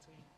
faculty.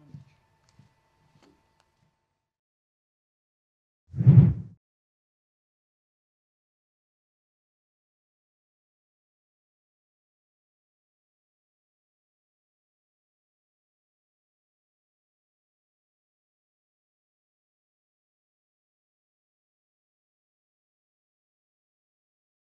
me.